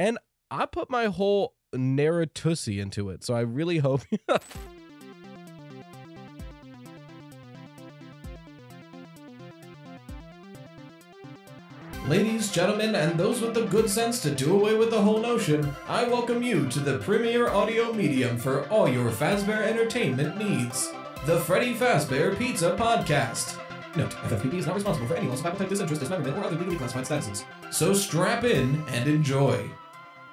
And I put my whole Naratusi into it. So I really hope. Ladies, gentlemen, and those with the good sense to do away with the whole notion, I welcome you to the premier audio medium for all your Fazbear entertainment needs the Freddy Fazbear Pizza Podcast. Note, FFPP is not responsible for any loss of appetite, disinterest, dismemberment, or other legally classified statuses. So strap in and enjoy.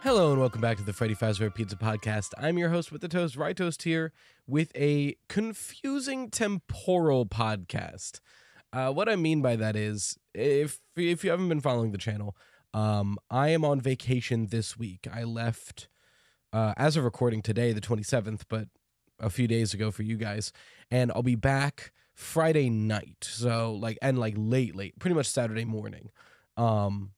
Hello and welcome back to the Freddy Fazbear Pizza Podcast. I'm your host with the toast, Rye Toast here, with a confusing temporal podcast. Uh, what I mean by that is, if if you haven't been following the channel, um, I am on vacation this week. I left uh, as of recording today, the 27th, but a few days ago for you guys, and I'll be back Friday night. So like and like late, late, pretty much Saturday morning. Um,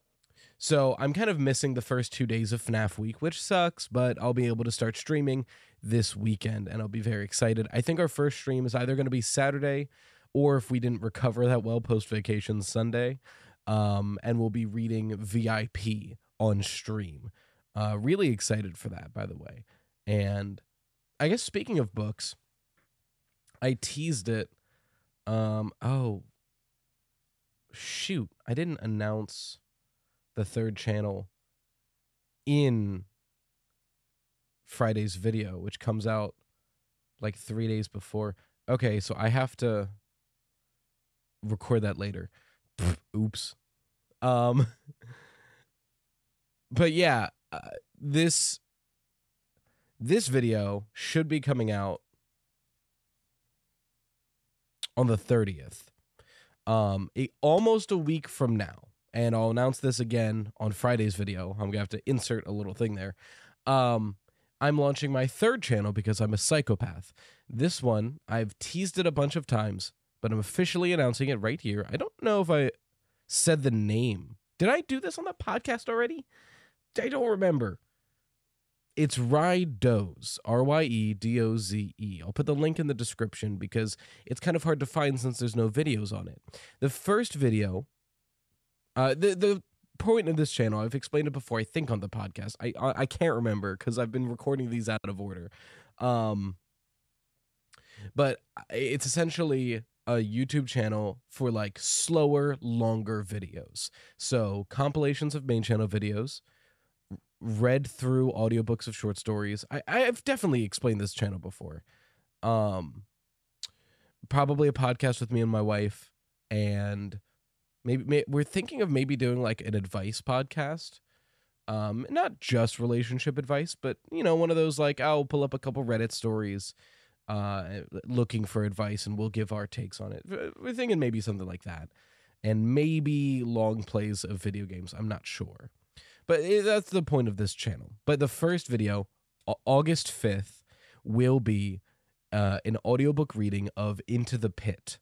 so I'm kind of missing the first two days of FNAF week, which sucks, but I'll be able to start streaming this weekend, and I'll be very excited. I think our first stream is either going to be Saturday or if we didn't recover that well post vacation Sunday. Um, and we'll be reading VIP on stream. Uh, really excited for that, by the way. And I guess speaking of books, I teased it. Um, oh, shoot. I didn't announce the third channel in Friday's video, which comes out like three days before. Okay, so I have to record that later. Oops. Um but yeah, uh, this this video should be coming out on the 30th. Um a, almost a week from now. And I'll announce this again on Friday's video. I'm to have to insert a little thing there. Um I'm launching my third channel because I'm a psychopath. This one, I've teased it a bunch of times but I'm officially announcing it right here. I don't know if I said the name. Did I do this on the podcast already? I don't remember. It's Ryedoze, R Y E D O Z E. I'll put the link in the description because it's kind of hard to find since there's no videos on it. The first video, uh, the the point of this channel, I've explained it before. I think on the podcast, I I, I can't remember because I've been recording these out of order. Um, but it's essentially a YouTube channel for like slower, longer videos. So compilations of main channel videos, read through audiobooks of short stories. I, I've definitely explained this channel before. Um probably a podcast with me and my wife and maybe, we're thinking of maybe doing like an advice podcast um not just relationship advice but you know one of those like i'll pull up a couple reddit stories uh, looking for advice, and we'll give our takes on it. We're thinking maybe something like that, and maybe long plays of video games. I'm not sure, but that's the point of this channel. But the first video, August 5th, will be uh, an audiobook reading of Into the Pit.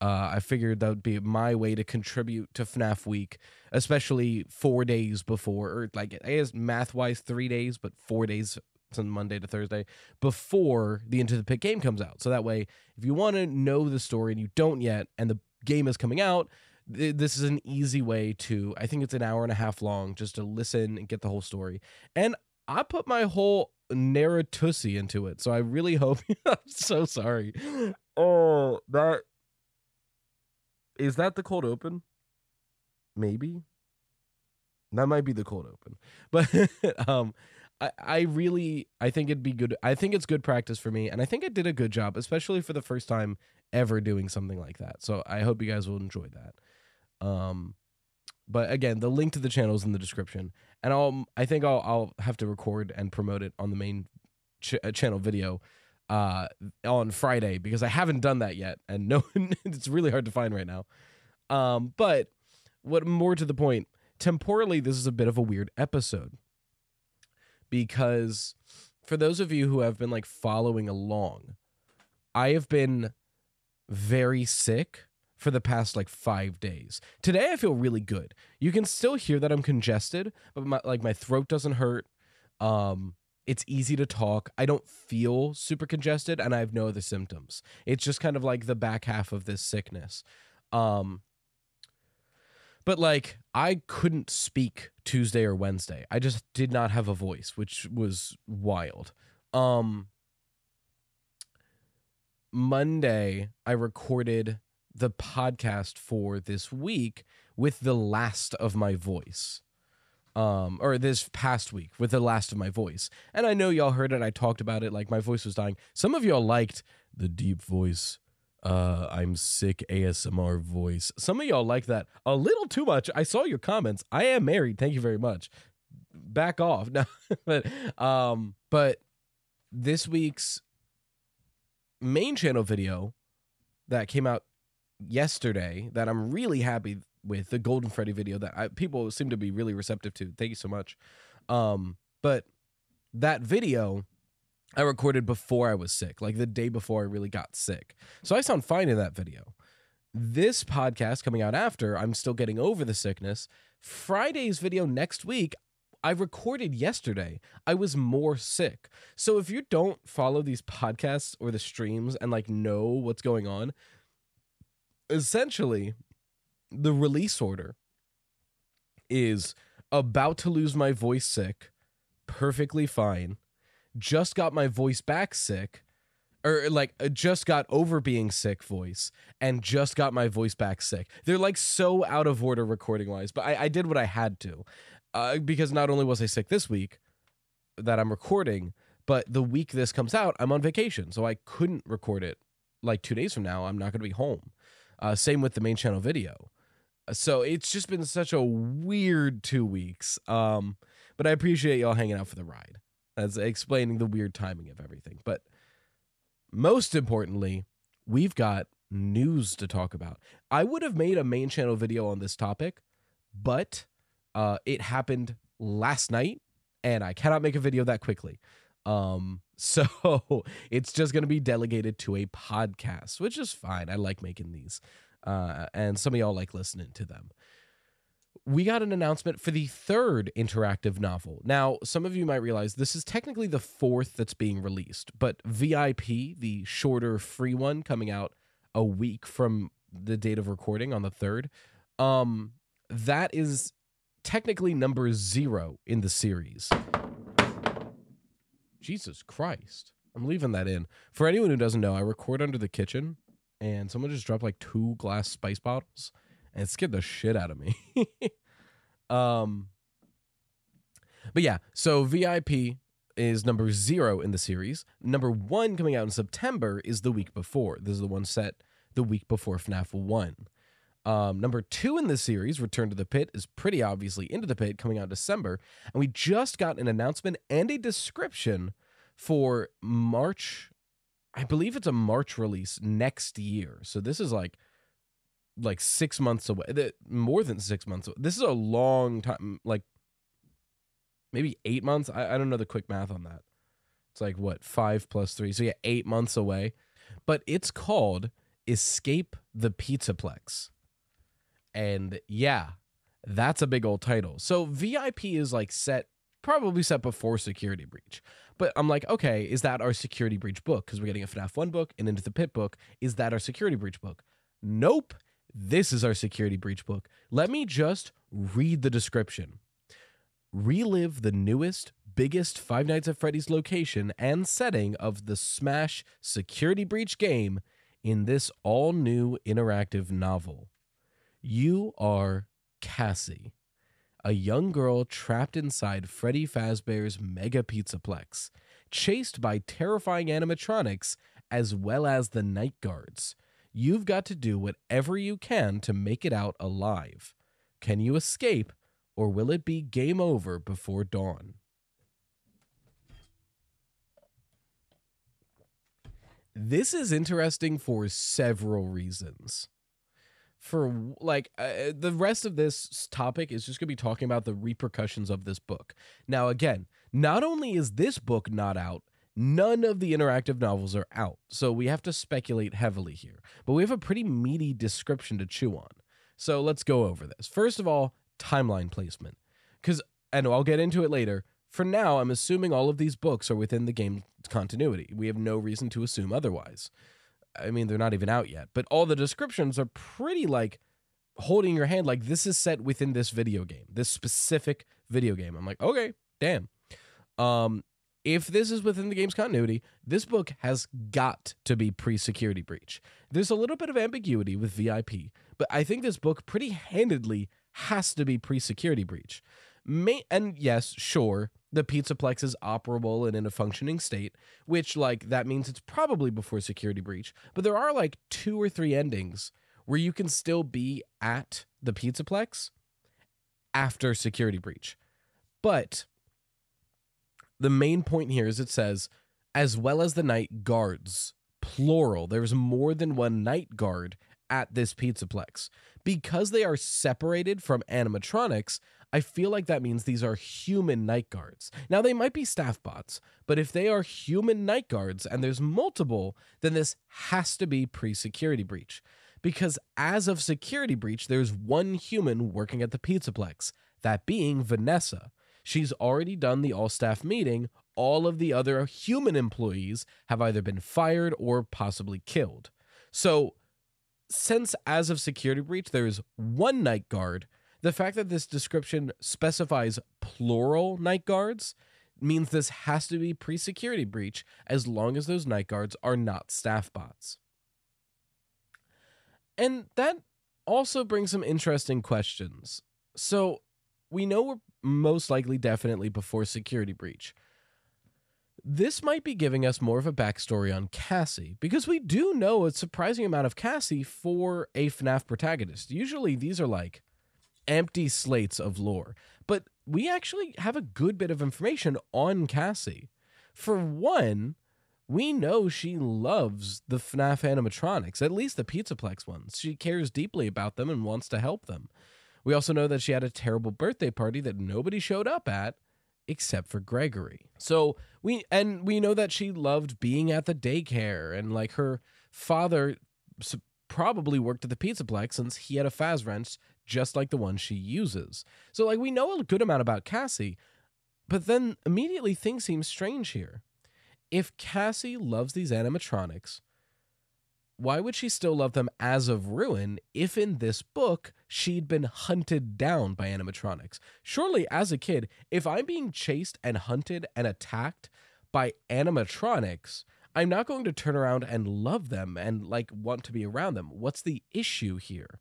Uh, I figured that would be my way to contribute to FNAF week, especially four days before, or like I guess math wise, three days, but four days from Monday to Thursday before the Into the Pit game comes out. So that way, if you want to know the story and you don't yet, and the game is coming out, th- this is an easy way to. I think it's an hour and a half long just to listen and get the whole story. And I put my whole Naratusi into it, so I really hope. I'm so sorry. Oh, that is that the cold open? Maybe that might be the cold open, but um I, I really I think it'd be good. I think it's good practice for me, and I think I did a good job, especially for the first time ever doing something like that. So I hope you guys will enjoy that. Um, but again, the link to the channel is in the description, and I'll I think I'll I'll have to record and promote it on the main ch- uh, channel video uh on Friday because I haven't done that yet, and no, it's really hard to find right now. Um, but what more to the point, temporally, this is a bit of a weird episode because for those of you who have been like following along, I have been very sick for the past like five days. Today I feel really good. You can still hear that I'm congested, but my like my throat doesn't hurt. Um, it's easy to talk. I don't feel super congested, and I have no other symptoms. It's just kind of like the back half of this sickness. Um, But like I couldn't speak Tuesday or Wednesday. I just did not have a voice, which was wild. Um Monday I recorded the podcast for this week with the last of my voice. Um, or this past week with the last of my voice. And I know y'all heard it. I talked about it. Like my voice was dying. Some of y'all liked the deep voice. Uh, I'm sick ASMR voice. Some of y'all like that a little too much. I saw your comments. I am married. Thank you very much. Back off. No, but um, but this week's main channel video that came out yesterday that I'm really happy with the Golden Freddy video that I, people seem to be really receptive to. Thank you so much. Um, but that video I recorded before I was sick, like the day before I really got sick. So I sound fine in that video. This podcast coming out after, I'm still getting over the sickness. Friday's video next week, I recorded yesterday. I was more sick. So if you don't follow these podcasts or the streams and like know what's going on, essentially the release order is about to lose my voice sick, perfectly fine, just got my voice back sick, or like uh, just got over being sick voice, and just got my voice back sick. They're like so out of order recording wise, but I, I did what I had to. Uh, because not only was I sick this week that I'm recording, but the week this comes out, I'm on vacation. So I couldn't record it like two days from now. I'm not going to be home. Uh, same with the main channel video. So it's just been such a weird two weeks. Um, but I appreciate y'all hanging out for the ride. That's explaining the weird timing of everything. But most importantly, we've got news to talk about. I would have made a main channel video on this topic, but uh, it happened last night, and I cannot make a video that quickly. Um, so it's just going to be delegated to a podcast, which is fine. I like making these uh, and some of y'all like listening to them. We got an announcement for the third interactive novel. Now, some of you might realize this is technically the fourth that's being released, but VIP, the shorter free one coming out a week from the date of recording on the third, um, that is technically number zero in the series. Jesus Christ. I'm leaving that in. For anyone who doesn't know, I record under the kitchen and someone just dropped like two glass spice bottles and it scared the shit out of me. um but yeah, so VIP is number 0 in the series. Number 1 coming out in September is the week before. This is the one set the week before FNAF 1. Um, number two in the series, Return to the Pit, is pretty obviously Into the Pit coming out in December. And we just got an announcement and a description for March I believe it's a March release next year. So this is like like six months away. That More than six months. Away. This is a long time. Like maybe eight months. I, I don't know the quick math on that. It's like what five plus three. So yeah, eight months away. But it's called Escape the Pizzaplex. And yeah, that's a big old title. So VIP is like set probably set before Security Breach. But I'm like, okay, is that our Security Breach book? Because we're getting a FNAF 1 book and Into the Pit book. Is that our Security Breach book? Nope. This is our Security Breach book. Let me just read the description. Relive the newest, biggest Five Nights at Freddy's location and setting of the Smash Security Breach game in this all new interactive novel. You are Cassie a young girl trapped inside Freddy Fazbear's Mega Pizzaplex, chased by terrifying animatronics as well as the night guards. You've got to do whatever you can to make it out alive. Can you escape, or will it be game over before dawn? This is interesting for several reasons for like uh, the rest of this topic is just going to be talking about the repercussions of this book. Now, again, not only is this book not out, none of the interactive novels are out. So we have to speculate heavily here. But we have a pretty meaty description to chew on. So let's go over this. First of all, timeline placement. Because, and I'll get into it later. For now, I'm assuming all of these books are within the game continuity. We have no reason to assume otherwise. I mean, they're not even out yet, but all the descriptions are pretty like holding your hand like this is set within this video game, this specific video game. I'm like, okay, damn. Um, if this is within the game's continuity, this book has got to be pre security breach. There's a little bit of ambiguity with VIP, but I think this book pretty handedly has to be pre security breach. May- and yes, sure, the Pizzaplex is operable and in a functioning state, which, like, that means it's probably before security breach, but there are like two or three endings where you can still be at the Pizzaplex after security breach. But the main point here is it says, as well as the night guards, plural. There's more than one night guard at this Pizzaplex. Because they are separated from animatronics, I feel like that means these are human night guards. Now, they might be staff bots, but if they are human night guards and there's multiple, then this has to be pre security breach. Because as of security breach, there's one human working at the Pizzaplex, that being Vanessa. She's already done the all staff meeting. All of the other human employees have either been fired or possibly killed. So, since as of security breach, there's one night guard, the fact that this description specifies plural night guards means this has to be pre security breach as long as those night guards are not staff bots. And that also brings some interesting questions. So, we know we're most likely definitely before security breach. This might be giving us more of a backstory on Cassie, because we do know a surprising amount of Cassie for a FNAF protagonist. Usually these are like empty slates of lore, but we actually have a good bit of information on Cassie. For one, we know she loves the FNAF animatronics, at least the Pizzaplex ones. She cares deeply about them and wants to help them. We also know that she had a terrible birthday party that nobody showed up at except for Gregory. So we and we know that she loved being at the daycare and like her father probably worked at the Pizzaplex since he had a Faz wrench just like the one she uses. So like we know a good amount about Cassie, but then immediately things seem strange here. If Cassie loves these animatronics, why would she still love them as of ruin if in this book she'd been hunted down by animatronics? Surely, as a kid, if I'm being chased and hunted and attacked by animatronics, I'm not going to turn around and love them and like want to be around them. What's the issue here?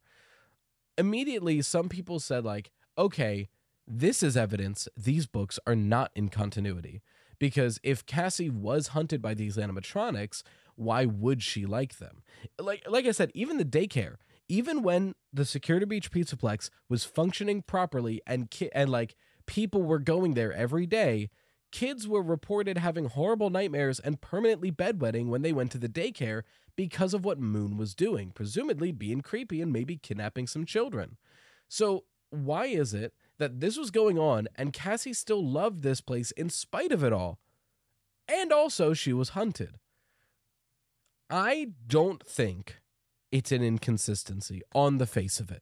Immediately, some people said, like, okay, this is evidence these books are not in continuity. Because if Cassie was hunted by these animatronics, why would she like them? Like like I said, even the daycare, even when the Security Breach Pizzaplex was functioning properly and ki- and like people were going there every day, kids were reported having horrible nightmares and permanently bedwetting when they went to the daycare because of what Moon was doing, presumably being creepy and maybe kidnapping some children. So, why is it that this was going on and Cassie still loved this place in spite of it all? And also, she was hunted. I don't think it's an inconsistency on the face of it.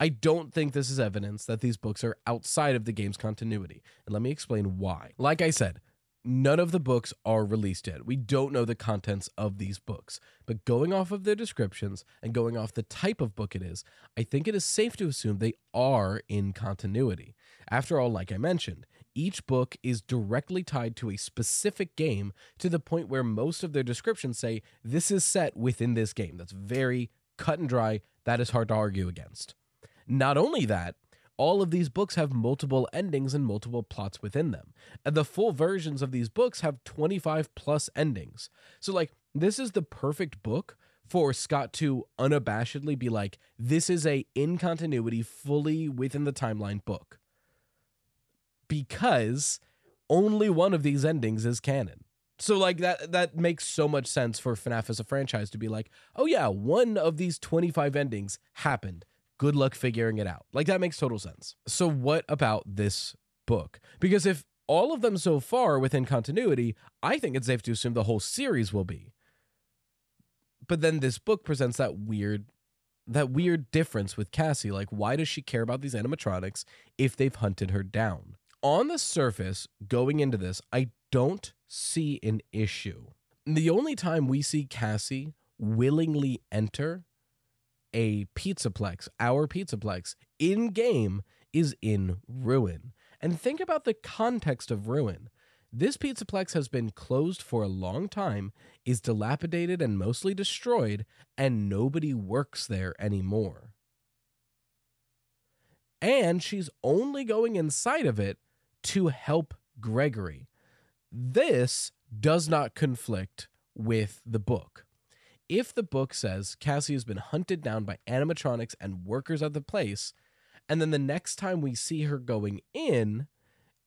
I don't think this is evidence that these books are outside of the game's continuity. And let me explain why. Like I said, none of the books are released yet. We don't know the contents of these books. But going off of their descriptions and going off the type of book it is, I think it is safe to assume they are in continuity. After all, like I mentioned, each book is directly tied to a specific game to the point where most of their descriptions say this is set within this game. That's very cut and dry. That is hard to argue against. Not only that, all of these books have multiple endings and multiple plots within them. And the full versions of these books have 25 plus endings. So, like, this is the perfect book for Scott to unabashedly be like, this is a in continuity, fully within the timeline book because only one of these endings is canon. So like that that makes so much sense for FNAF as a franchise to be like, "Oh yeah, one of these 25 endings happened. Good luck figuring it out." Like that makes total sense. So what about this book? Because if all of them so far within continuity, I think it's safe to assume the whole series will be. But then this book presents that weird that weird difference with Cassie. Like, why does she care about these animatronics if they've hunted her down? on the surface, going into this, I don't see an issue. The only time we see Cassie willingly enter a Pizzaplex, our Pizzaplex, in game is in ruin. And think about the context of ruin. This Pizzaplex has been closed for a long time, is dilapidated and mostly destroyed, and nobody works there anymore. And she's only going inside of it to help Gregory. This does not conflict with the book. If the book says Cassie has been hunted down by animatronics and workers at the place, and then the next time we see her going in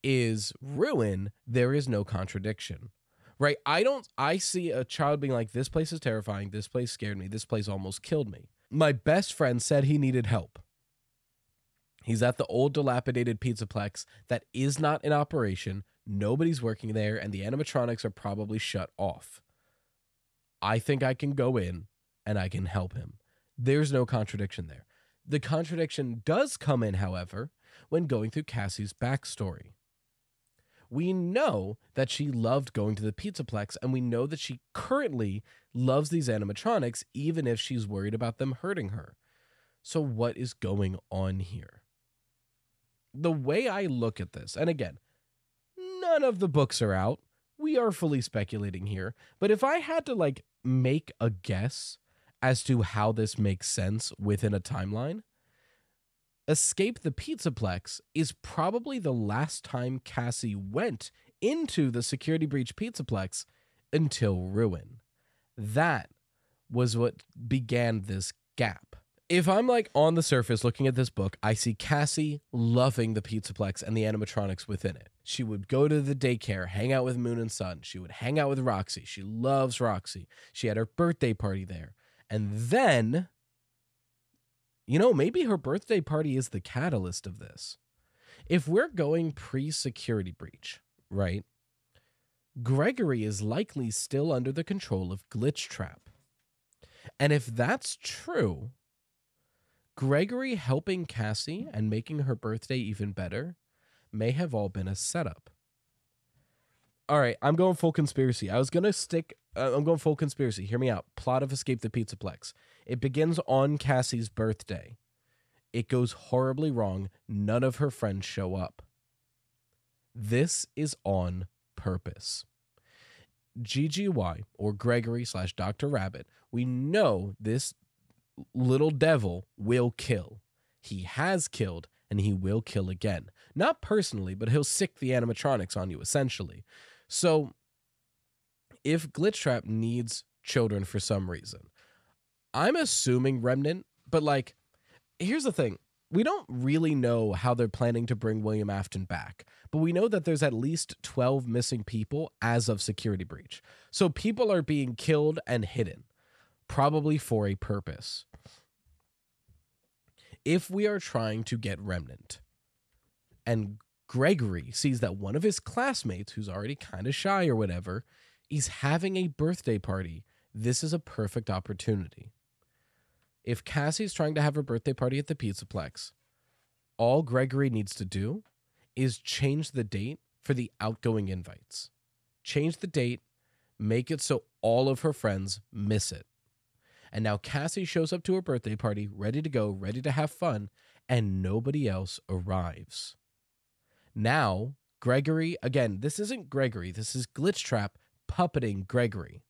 is ruin, there is no contradiction. Right? I don't I see a child being like this place is terrifying, this place scared me, this place almost killed me. My best friend said he needed help. He's at the old dilapidated Pizzaplex that is not in operation. Nobody's working there, and the animatronics are probably shut off. I think I can go in and I can help him. There's no contradiction there. The contradiction does come in, however, when going through Cassie's backstory. We know that she loved going to the Pizzaplex, and we know that she currently loves these animatronics, even if she's worried about them hurting her. So, what is going on here? The way I look at this, and again, none of the books are out. We are fully speculating here. But if I had to like make a guess as to how this makes sense within a timeline, Escape the Pizzaplex is probably the last time Cassie went into the security breach Pizzaplex until ruin. That was what began this gap. If I'm like on the surface looking at this book, I see Cassie loving the Pizzaplex and the animatronics within it. She would go to the daycare, hang out with Moon and Sun. She would hang out with Roxy. She loves Roxy. She had her birthday party there. And then you know, maybe her birthday party is the catalyst of this. If we're going pre security breach, right? Gregory is likely still under the control of Glitchtrap. And if that's true, Gregory helping Cassie and making her birthday even better may have all been a setup. All right, I'm going full conspiracy. I was going to stick, uh, I'm going full conspiracy. Hear me out. Plot of Escape the Pizza Plex. It begins on Cassie's birthday. It goes horribly wrong. None of her friends show up. This is on purpose. GGY or Gregory slash Dr. Rabbit, we know this little devil will kill. He has killed and he will kill again. Not personally, but he'll sic the animatronics on you essentially. So if Glitchtrap needs children for some reason, I'm assuming Remnant, but like, here's the thing. We don't really know how they're planning to bring William Afton back, but we know that there's at least 12 missing people as of Security Breach. So people are being killed and hidden, probably for a purpose. If we are trying to get Remnant, and Gregory sees that one of his classmates, who's already kind of shy or whatever, is having a birthday party, this is a perfect opportunity. If Cassie's trying to have her birthday party at the Pizzaplex, all Gregory needs to do is change the date for the outgoing invites. Change the date, make it so all of her friends miss it. And now Cassie shows up to her birthday party, ready to go, ready to have fun, and nobody else arrives. Now, Gregory, again, this isn't Gregory, this is Glitchtrap puppeting Gregory.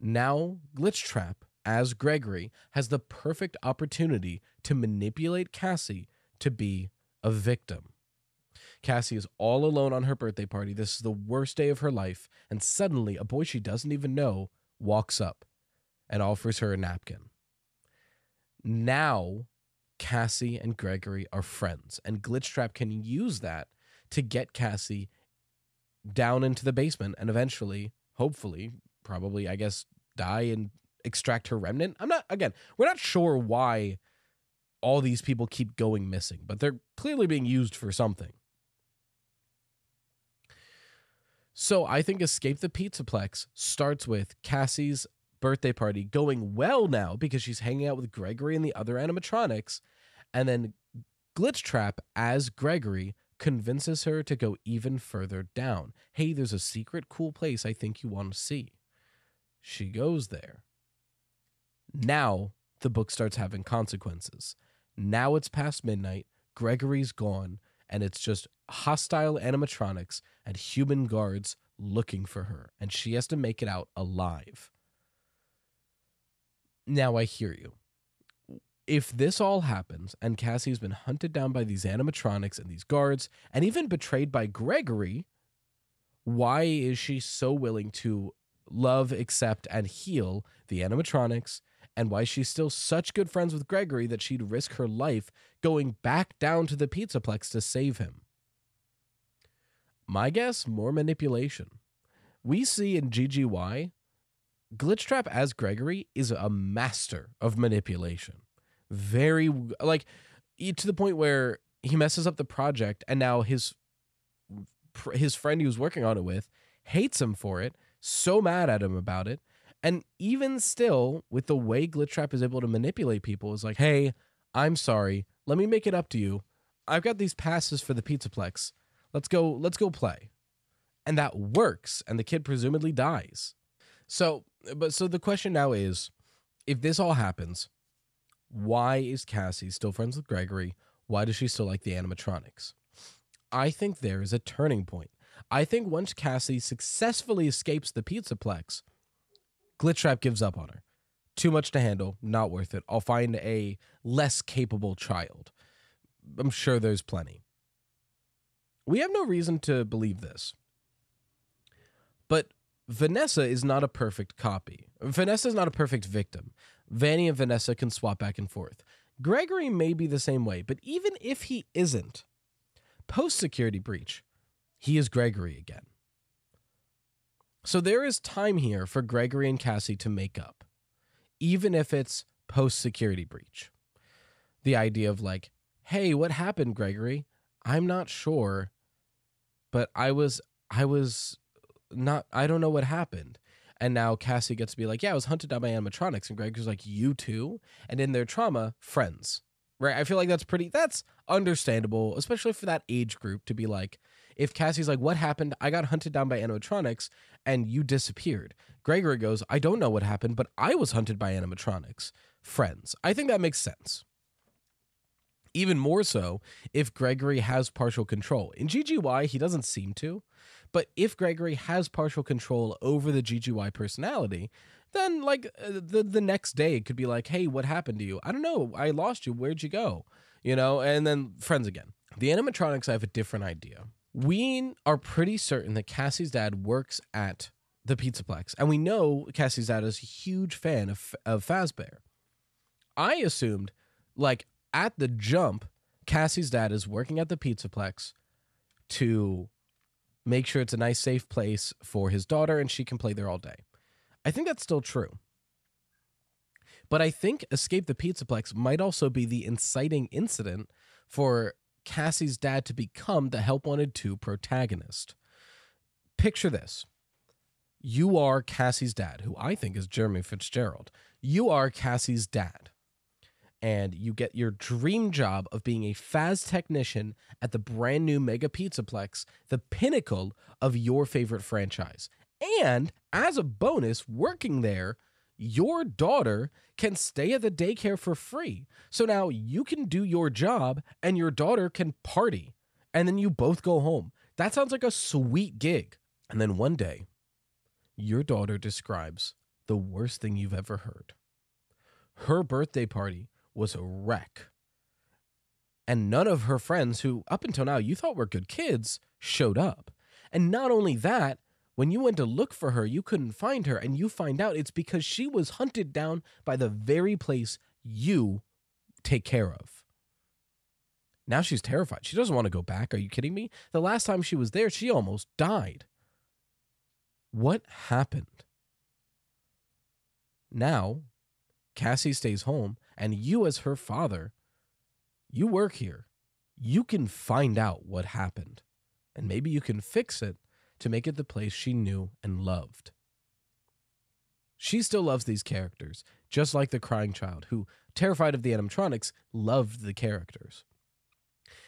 Now, Glitchtrap as Gregory, has the perfect opportunity to manipulate Cassie to be a victim. Cassie is all alone on her birthday party. This is the worst day of her life. And suddenly, a boy she doesn't even know walks up and offers her a napkin. Now, Cassie and Gregory are friends, and Glitchtrap can use that to get Cassie down into the basement and eventually, hopefully, probably, I guess, die and extract her remnant. I'm not again, we're not sure why all these people keep going missing, but they're clearly being used for something. So I think Escape the Pizzaplex starts with Cassie's birthday party going well now because she's hanging out with Gregory and the other animatronics. And then Glitchtrap as Gregory convinces her to go even further down. Hey, there's a secret cool place I think you want to see. She goes there. Now the book starts having consequences. Now it's past midnight, Gregory's gone, and it's just hostile animatronics and human guards looking for her, and she has to make it out alive. Now I hear you. If this all happens and Cassie's been hunted down by these animatronics and these guards and even betrayed by Gregory, why is she so willing to love, accept, and heal the animatronics? And why she's still such good friends with Gregory that she'd risk her life going back down to the Pizzaplex to save him? My guess, more manipulation. We see in GGY, Glitchtrap as Gregory is a master of manipulation. Very, like, to the point where he messes up the project and now his his friend he was working on it with hates him for it, so mad at him about it. And even still, with the way Glitchtrap is able to manipulate people, is like, hey, I'm sorry. Let me make it up to you. I've got these passes for the Pizzaplex. Let's go, let's go play. And that works, and the kid presumably dies. So, but so the question now is if this all happens, why is Cassie still friends with Gregory? Why does she still like the animatronics? I think there is a turning point. I think once Cassie successfully escapes the pizza Pizzaplex, Glitchtrap gives up on her. Too much to handle, not worth it. I'll find a less capable child. I'm sure there's plenty. We have no reason to believe this. But Vanessa is not a perfect copy. Vanessa is not a perfect victim. Vanny and Vanessa can swap back and forth. Gregory may be the same way, but even if he isn't, post security breach, he is Gregory again. So there is time here for Gregory and Cassie to make up, even if it's post security breach. The idea of like, hey, what happened, Gregory? I'm not sure, but I was, I was not, I don't know what happened. And now Cassie gets to be like, yeah, I was hunted down by animatronics. And Greg Gregory's like, you too? And in their trauma, friends. Right? I feel like that's pretty, that's understandable, especially for that age group to be like, if Cassie's like, what happened? I got hunted down by animatronics and you disappeared. Gregory goes, I don't know what happened, but I was hunted by animatronics. Friends. I think that makes sense. Even more so if Gregory has partial control. In GGY, he doesn't seem to, but if Gregory has partial control over the GGY personality, then like uh, the the next day it could be like, "Hey, what happened to you? I don't know. I lost you. Where'd you go?" You know, and then friends again. The animatronics I have a different idea we are pretty certain that Cassie's dad works at the Pizzaplex, and we know Cassie's dad is a huge fan of of Fazbear. I assumed, like at the jump, Cassie's dad is working at the Pizzaplex to make sure it's a nice, safe place for his daughter, and she can play there all day. I think that's still true. But I think Escape the Pizzaplex might also be the inciting incident for Cassie's dad to become the Help Wanted 2 protagonist. Picture this. You are Cassie's dad, who I think is Jeremy Fitzgerald. You are Cassie's dad. And you get your dream job of being a Faz technician at the brand new Mega Pizzaplex, the pinnacle of your favorite franchise. And as a bonus, working there, your daughter can stay at the daycare for free. So now you can do your job and your daughter can party. And then you both go home. That sounds like a sweet gig. And then one day, your daughter describes the worst thing you've ever heard. Her birthday party was a wreck. And none of her friends, who up until now you thought were good kids, showed up. And not only that, when you went to look for her, you couldn't find her, and you find out it's because she was hunted down by the very place you take care of. Now she's terrified. She doesn't want to go back. Are you kidding me? The last time she was there, she almost died. What happened? Now, Cassie stays home, and you, as her father, you work here. You can find out what happened, and maybe you can fix it to make it the place she knew and loved. She still loves these characters, just like the crying child, who, terrified of the animatronics, loved the characters.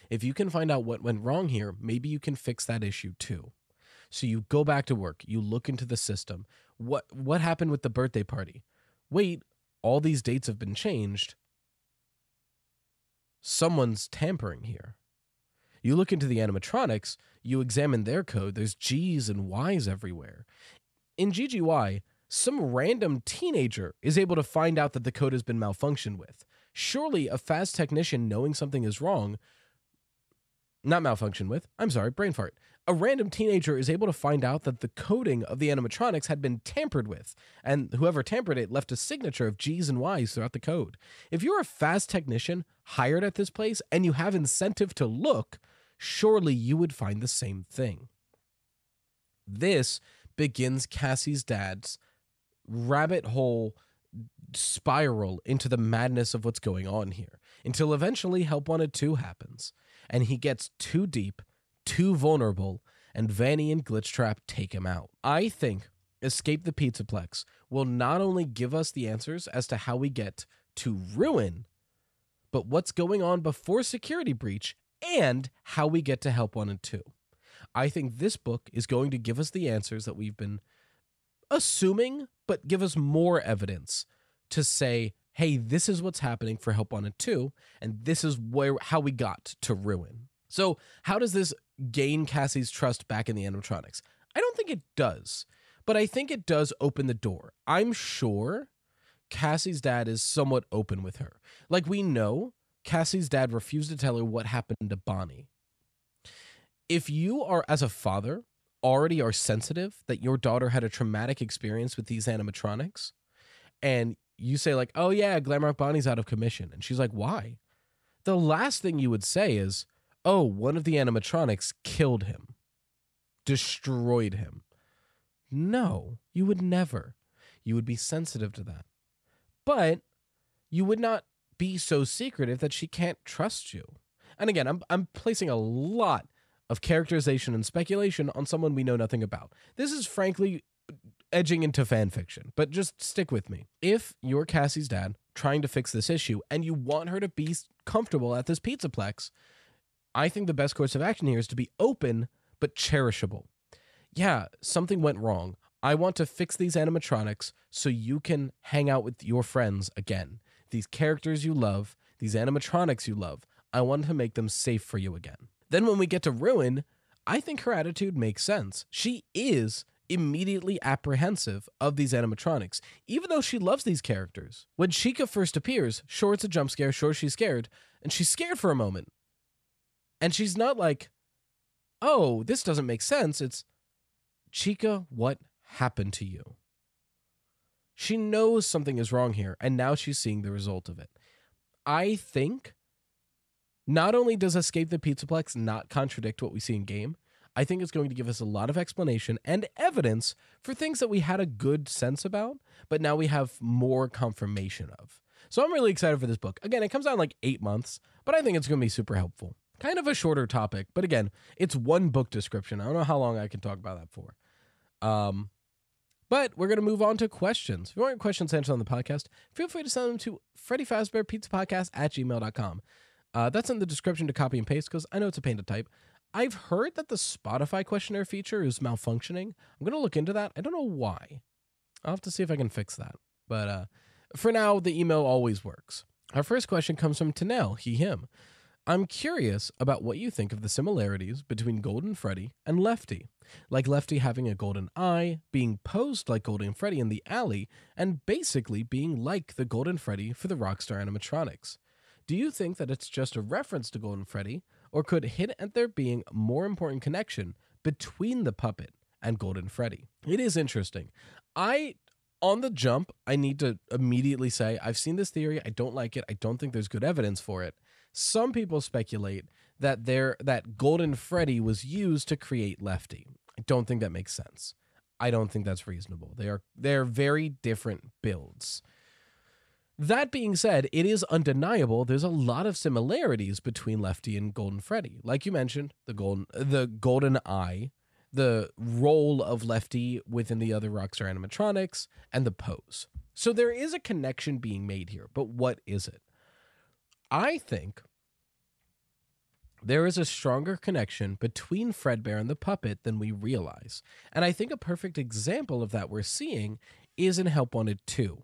If you can find out what went wrong here, maybe you can fix that issue too. So you go back to work, you look into the system. What what happened with the birthday party? Wait, all these dates have been changed, someone's tampering here. You look into the animatronics, you examine their code, there's G's and Y's everywhere. In GGY, some random teenager is able to find out that the code has been malfunctioned with. Surely a Faz technician knowing something is wrong, not malfunction with, I'm sorry, brain fart. A random teenager is able to find out that the coding of the animatronics had been tampered with, and whoever tampered it left a signature of G's and Y's throughout the code. If you're a Faz technician hired at this place and you have incentive to look, surely you would find the same thing. This begins Cassie's dad's rabbit hole spiral into the madness of what's going on here until eventually Help Wanted 2 happens and he gets too deep, too vulnerable, and Vanny and Glitchtrap take him out. I think Escape the Pizzaplex will not only give us the answers as to how we get to Ruin, but what's going on before Security Breach and how we get to Help one and 2. I think this book is going to give us the answers that we've been assuming, but give us more evidence to say, hey, this is what's happening for Help Wanted 2, and this is where how we got to Ruin. So, how does this gain Cassie's trust back in the animatronics? I don't think it does, but I think it does open the door. I'm sure Cassie's dad is somewhat open with her. Like we know, Cassie's dad refused to tell her what happened to Bonnie. If you are, as a father, already are sensitive that your daughter had a traumatic experience with these animatronics, and you say like, "Oh yeah, Glamrock Bonnie's out of commission," and she's like, "Why?" The last thing you would say is, "Oh, one of the animatronics killed him, destroyed him." No, you would never. You would be sensitive to that, but you would not be so secretive that she can't trust you. And again, I'm I'm placing a lot of characterization and speculation on someone we know nothing about. This is frankly edging into fan fiction, but just stick with me. If you're Cassie's dad trying to fix this issue and you want her to be comfortable at this pizzaplex, I think the best course of action here is to be open but cherishable. Yeah, something went wrong. I want to fix these animatronics so you can hang out with your friends again. These characters you love, these animatronics you love, I want to make them safe for you again. Then when we get to Ruin, I think her attitude makes sense. She is immediately apprehensive of these animatronics, even though she loves these characters. When Chica first appears, sure it's a jump scare, sure she's scared, and she's scared for a moment. And she's not like, oh, this doesn't make sense. It's, Chica, what happened to you? She knows something is wrong here, and now she's seeing the result of it. I think not only does Escape the Pizzaplex not contradict what we see in game, I think it's going to give us a lot of explanation and evidence for things that we had a good sense about, but now we have more confirmation of. So I'm really excited for this book. Again, it comes out in like eight months, but I think it's going to be super helpful. Kind of a shorter topic, but again, it's one book description. I don't know how long I can talk about that for. Um, but we're going to move on to questions. If you want your questions answered on the podcast, feel free to send them to Freddy Fazbear Pizza Podcast at gmail.com. Uh, that's in the description to copy and paste because I know it's a pain to type. I've heard that the Spotify questionnaire feature is malfunctioning. I'm going to look into that. I don't know why. I'll have to see if I can fix that. But uh, for now, the email always works. Our first question comes from Tanel, he, him. I'm curious about what you think of the similarities between Golden Freddy and Lefty. Like Lefty having a golden eye, being posed like Golden Freddy in the alley, and basically being like the Golden Freddy for the Rockstar animatronics. Do you think that it's just a reference to Golden Freddy, or could hint at there being more important connection between the puppet and Golden Freddy. It is interesting. I on the jump, I need to immediately say I've seen this theory. I don't like it. I don't think there's good evidence for it. Some people speculate that there that Golden Freddy was used to create Lefty. I don't think that makes sense. I don't think that's reasonable. They are they're very different builds. That being said, it is undeniable there's a lot of similarities between Lefty and Golden Freddy. Like you mentioned, the golden the golden eye, the role of Lefty within the other Rockstar animatronics, and the pose. So there is a connection being made here, but what is it? I think there is a stronger connection between Fredbear and the puppet than we realize. And I think a perfect example of that we're seeing is in Help Wanted 2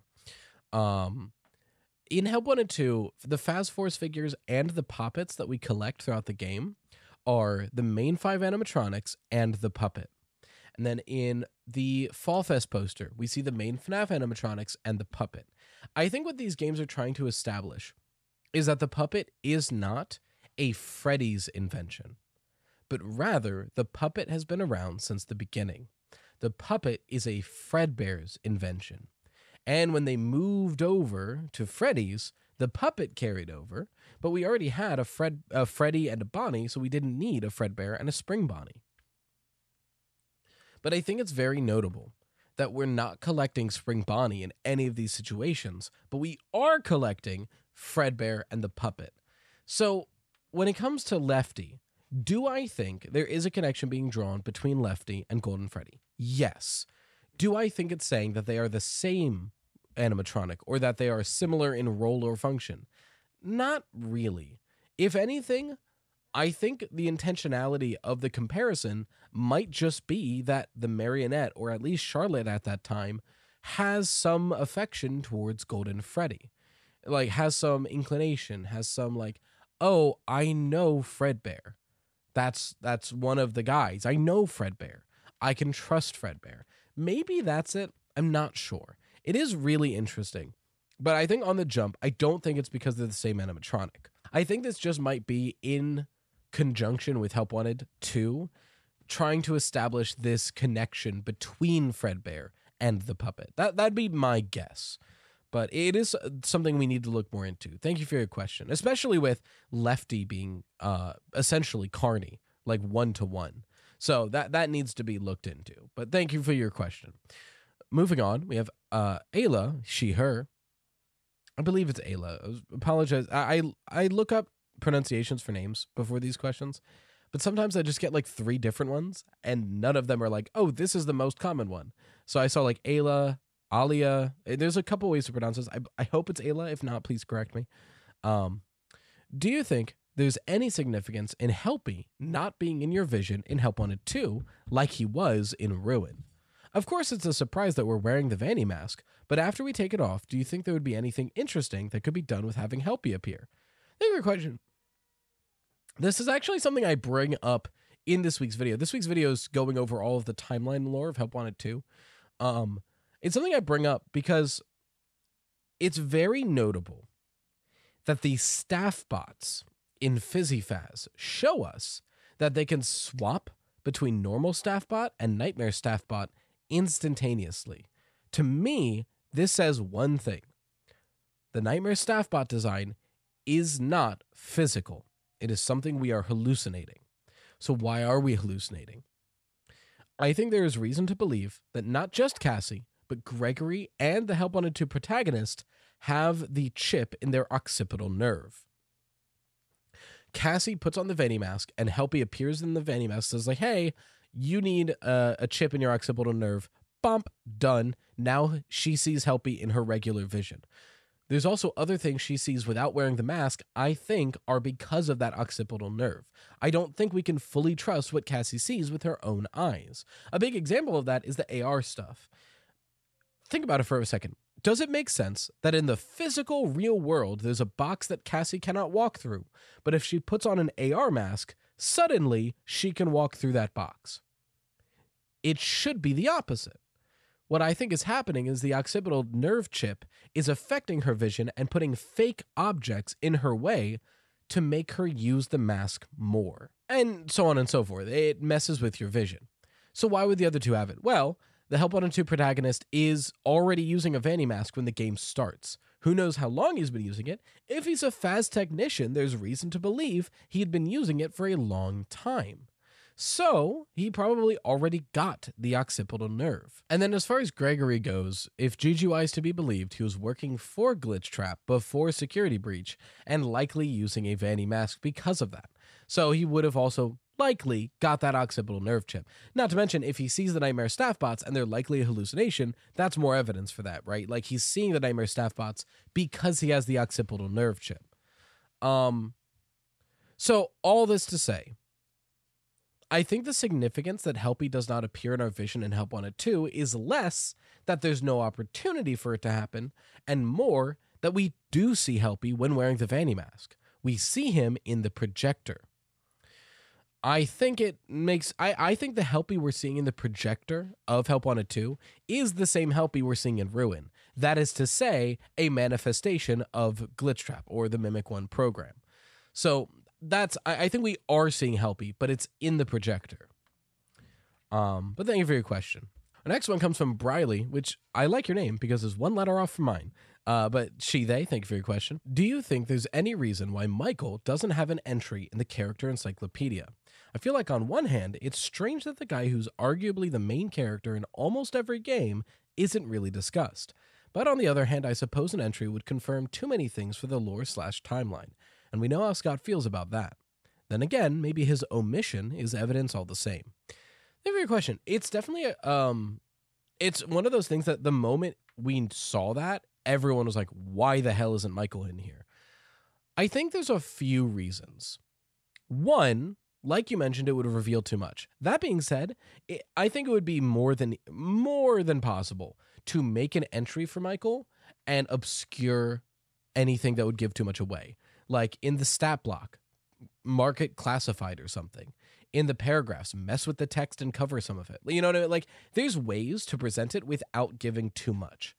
Um, in Help Wanted 2, the Fast Force figures and the puppets that we collect throughout the game are the main five animatronics and the puppet. And then in the Fall Fest poster, we see the main FNAF animatronics and the puppet. I think what these games are trying to establish is that the puppet is not a Freddy's invention, but rather the puppet has been around since the beginning. The puppet is a Fredbear's invention. And when they moved over to Freddy's, the puppet carried over, but we already had a Fred, a Freddy and a Bonnie, so we didn't need a Fredbear and a Spring Bonnie. But I think it's very notable that we're not collecting Spring Bonnie in any of these situations, but we are collecting Fredbear and the puppet. So when it comes to Lefty, do I think there is a connection being drawn between Lefty and Golden Freddy? Yes. Do I think it's saying that they are the same animatronic or that they are similar in role or function? Not really. If anything, I think the intentionality of the comparison might just be that the marionette, or at least Charlotte at that time, has some affection towards Golden Freddy. Like, has some inclination, has some, like, oh, I know Fredbear. That's that's one of the guys. I know Fredbear. I can trust Fredbear. Maybe that's it. I'm not sure. It is really interesting. But I think on the jump, I don't think it's because they're the same animatronic. I think this just might be in conjunction with Help Wanted 2, trying to establish this connection between Fredbear and the puppet. That that'd be my guess. But it is something we need to look more into. Thank you for your question, especially with Lefty being uh, essentially Carnie, like one to one. So that that needs to be looked into. But thank you for your question. Moving on, we have uh Ayla, she her. I believe it's Ayla. I apologize. I, I I look up pronunciations for names before these questions, but sometimes I just get like three different ones, and none of them are like, oh, this is the most common one. So I saw like Ayla, Alia. There's a couple ways to pronounce this. I I hope it's Ayla. If not, please correct me. Um, do you think there's any significance in Helpy not being in your vision in Help Wanted 2 like he was in Ruin? Of course, it's a surprise that we're wearing the Vanny mask, but after we take it off, do you think there would be anything interesting that could be done with having Helpy appear? Thank you for question. This is actually something I bring up in this week's video. This week's video is going over all of the timeline lore of Help Wanted 2. Um, it's something I bring up because it's very notable that the staff bots in FizzyFaz show us that they can swap between normal staffbot and nightmare staffbot instantaneously. To me, this says one thing. The nightmare staffbot design is not physical. It is something we are hallucinating. So why are we hallucinating? I think there is reason to believe that not just Cassie, but Gregory and the Help Wanted 2 protagonist have the chip in their occipital nerve. Cassie puts on the Vanny mask, and Helpy appears in the Vanny mask. Says like, "Hey, you need a, a chip in your occipital nerve." Bump, done. Now she sees Helpy in her regular vision. There's also other things she sees without wearing the mask, I think, are because of that occipital nerve. I don't think we can fully trust what Cassie sees with her own eyes. A big example of that is the AR stuff. Think about it for a second. Does it make sense that in the physical real world, there's a box that Cassie cannot walk through, but if she puts on an AR mask, suddenly she can walk through that box? It should be the opposite. What I think is happening is the occipital nerve chip is affecting her vision and putting fake objects in her way to make her use the mask more. And so on and so forth. It messes with your vision. So why would the other two have it? Well, the Help Wanted 2 protagonist is already using a Vanny mask when the game starts. Who knows how long he's been using it? If he's a Faz technician, there's reason to believe he had been using it for a long time. So, he probably already got the occipital nerve. And then, as far as Gregory goes, if GGY is to be believed, he was working for Glitchtrap before Security Breach and likely using a Vanny mask because of that. So, he would have also likely got that occipital nerve chip. Not to mention, if he sees the Nightmare Staff bots and they're likely a hallucination, that's more evidence for that, right? Like he's seeing the Nightmare Staff bots because he has the occipital nerve chip. Um, so all this to say, I think the significance that Helpy does not appear in our vision in Help Wanted 2 is less that there's no opportunity for it to happen, and more that we do see Helpy when wearing the Vanny mask. We see him in the projector. I think it makes I, I think the Helpy we're seeing in the projector of Help Wanted 2 is the same Helpy we're seeing in Ruin. That is to say, a manifestation of Glitch Trap or the Mimic One program. So that's I, I think we are seeing Helpy, but it's in the projector. Um, but thank you for your question. The next one comes from Briley, which I like your name because it's one letter off from mine. Uh, but she, they, thank you for your question. Do you think there's any reason why Michael doesn't have an entry in the character encyclopedia? I feel like, on one hand, it's strange that the guy who's arguably the main character in almost every game isn't really discussed. But on the other hand, I suppose an entry would confirm too many things for the lore slash timeline, and we know how Scott feels about that. Then again, maybe his omission is evidence all the same. Thank you for your question. It's definitely a, um, it's one of those things that the moment we saw that, everyone was like, why the hell isn't Michael in here? I think there's a few reasons. One, like you mentioned, it would reveal too much. That being said, it, I think it would be more than more than possible to make an entry for Michael and obscure anything that would give too much away. Like in the stat block, mark it classified or something. In the paragraphs, mess with the text and cover some of it. You know what I mean? Like there's ways to present it without giving too much.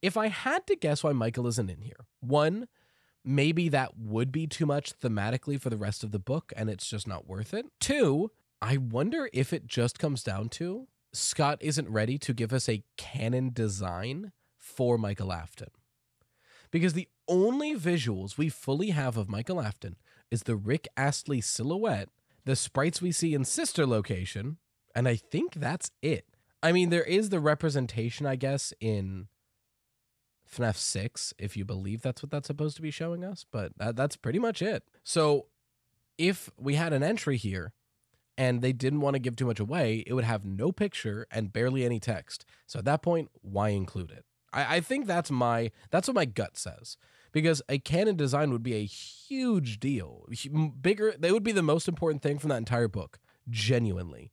If I had to guess why Michael isn't in here, one, maybe that would be too much thematically for the rest of the book and it's just not worth it. Two, I wonder if it just comes down to Scott isn't ready to give us a canon design for Michael Afton. Because the only visuals we fully have of Michael Afton is the Rick Astley silhouette, the sprites we see in Sister Location, and I think that's it. I mean, there is the representation, I guess, in FNAF 6, if you believe that's what that's supposed to be showing us, but that, that's pretty much it. So if we had an entry here and they didn't want to give too much away, it would have no picture and barely any text. So at that point, why include it? I, I think that's my that's what my gut says. Because a canon design would be a huge deal. Bigger they would be the most important thing from that entire book. Genuinely.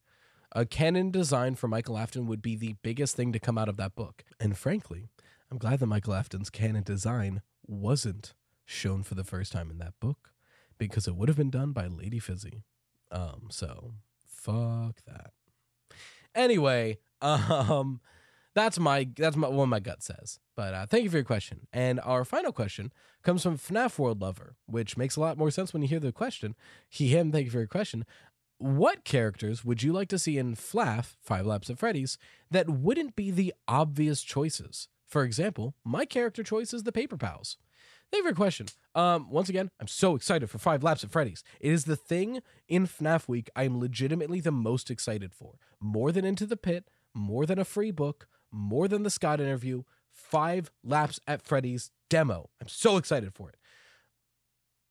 A canon design for Michael Afton would be the biggest thing to come out of that book. And frankly, I'm glad that Michael Afton's canon design wasn't shown for the first time in that book because it would have been done by Lady Fizzy. Um, so fuck that. Anyway, um, that's my that's my, what my gut says. But uh, thank you for your question. And our final question comes from FNAF World Lover, which makes a lot more sense when you hear the question. He, him, thank you for your question. What characters would you like to see in FLAF, Five Laps at Freddy's, that wouldn't be the obvious choices? For example, my character choice is the Paper Pals. Favorite question. Um, once again, I'm so excited for Five Laps at Freddy's. It is the thing in FNAF Week I'm legitimately the most excited for. More than Into the Pit, more than a free book, more than the Scott interview, Five Laps at Freddy's demo. I'm so excited for it.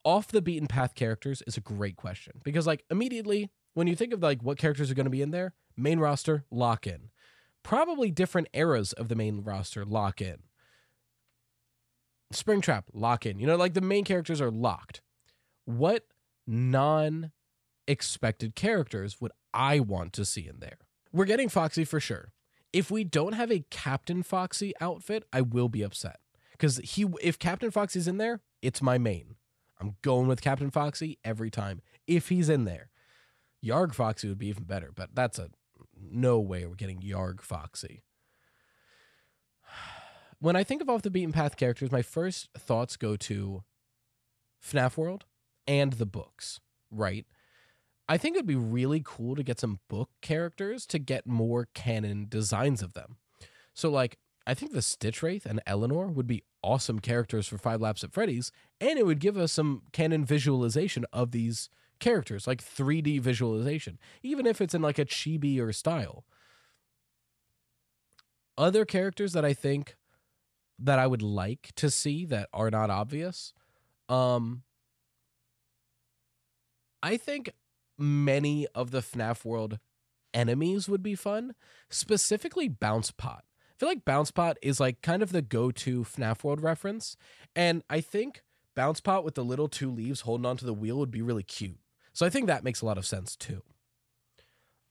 Off the beaten path characters is a great question because, like, immediately when you think of like what characters are going to be in there, main roster, lock in probably different eras of the main roster lock in. Springtrap, lock in. You know, like the main characters are locked. What non expected characters would I want to see in there? We're getting Foxy for sure. If we don't have a Captain Foxy outfit, I will be upset. Because he if Captain Foxy's in there, it's my main. I'm going with Captain Foxy every time. If he's in there. Yarg Foxy would be even better, but that's a no way we're getting Yarg Foxy. When I think of off the beaten path characters, my first thoughts go to FNAF World and the books, right? I think it'd be really cool to get some book characters to get more canon designs of them. So, like, I think the Stitch Wraith and Eleanor would be awesome characters for Five Laps at Freddy's, and it would give us some canon visualization of these characters, like 3D visualization, even if it's in like a chibi or style. Other characters that I think that I would like to see that are not obvious. Um I think many of the FNAF world enemies would be fun, specifically Bounce Pot. I feel like Bounce Pot is like kind of the go-to FNAF world reference, and I think Bounce Pot with the little two leaves holding onto the wheel would be really cute. So I think that makes a lot of sense too.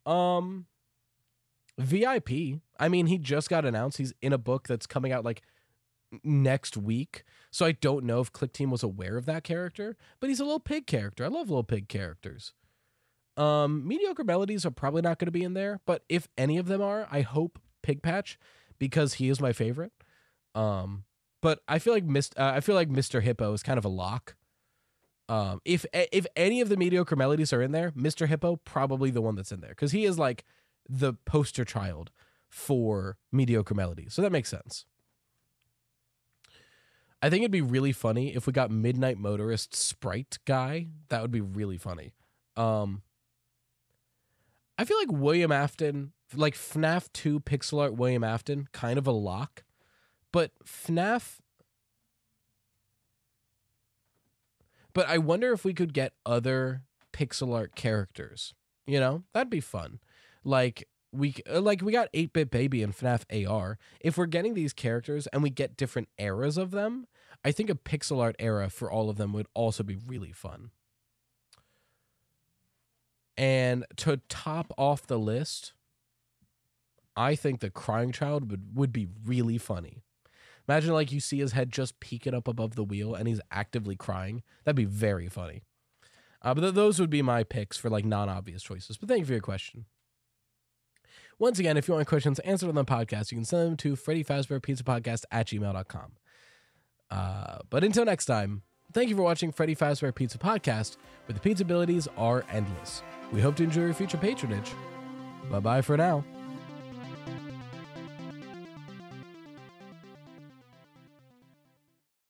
Um, VIP. I mean, he just got announced. He's in a book that's coming out like next week. So I don't know if Click Team was aware of that character, but he's a little pig character. I love little pig characters. Um, mediocre melodies are probably not going to be in there, but if any of them are, I hope Pig Patch because he is my favorite. Um, but I feel like Mist- uh, I feel like Mr. Hippo is kind of a lock. Um, if if any of the mediocre melodies are in there, Mr. Hippo probably the one that's in there because he is like the poster child for mediocre melodies. So that makes sense. I think it'd be really funny if we got Midnight Motorist Sprite guy. That would be really funny. Um, I feel like William Afton, like FNAF 2 pixel art William Afton, kind of a lock. But FNAF. But I wonder if we could get other pixel art characters. You know, that'd be fun. Like we uh, like we got 8-bit baby and FNAF AR. If we're getting these characters and we get different eras of them, I think a pixel art era for all of them would also be really fun. And to top off the list, I think the crying child would, would be really funny. Imagine like you see his head just peeking up above the wheel and he's actively crying. That'd be very funny. Uh, but th- those would be my picks for like non-obvious choices. But thank you for your question. Once again, if you want questions answered on the podcast, you can send them to Freddy Fazbear Pizza Podcast at gmail.com. Uh, but until next time, thank you for watching Freddy Fazbear Pizza Podcast, where the pizza abilities are endless. We hope to enjoy your future patronage. Bye bye for now.